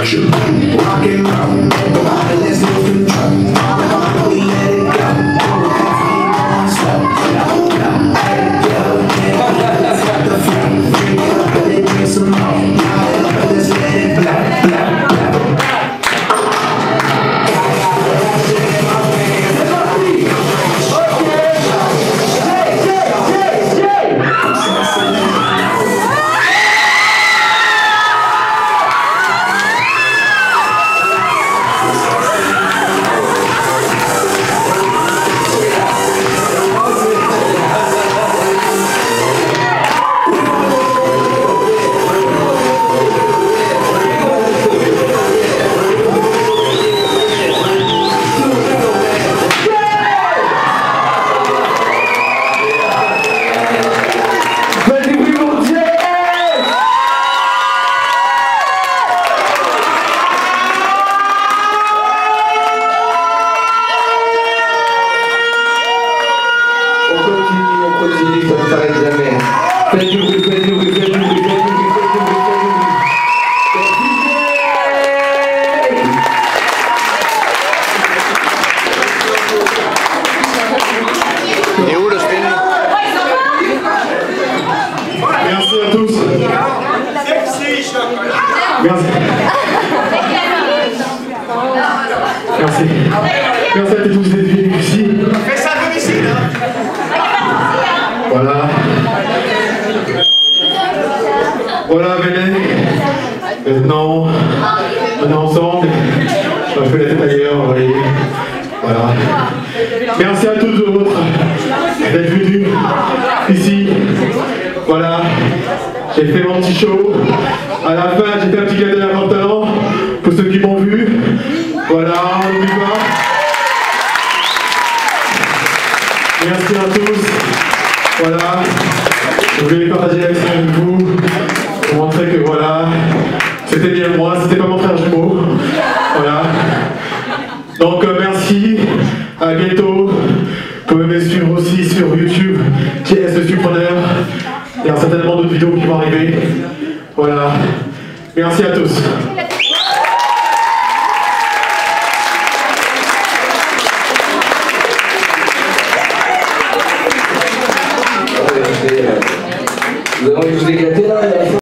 action? Rock and roll, Merci. Merci à tous d'être venus ici. Voilà. Voilà, venez. Maintenant, on est ensemble. On fait la tête ailleurs, vous voyez. Voilà. Merci à tous autres d'être venus ici. Voilà. J'ai fait mon petit show. À la fin, j'ai fait un petit cadeau important pour ceux qui m'ont vu. Voilà. Merci à tous. Voilà. Je voulais partager avec vous pour montrer que voilà, c'était bien moi, c'était pas mon frère jumeau. Voilà. Donc euh, merci, à bientôt. Vous pouvez me suivre aussi sur YouTube, TS le Surpreneur. Il y a certainement d'autres vidéos qui vont arriver. Voilà. Merci à tous. Vous avez envie de vous éclater là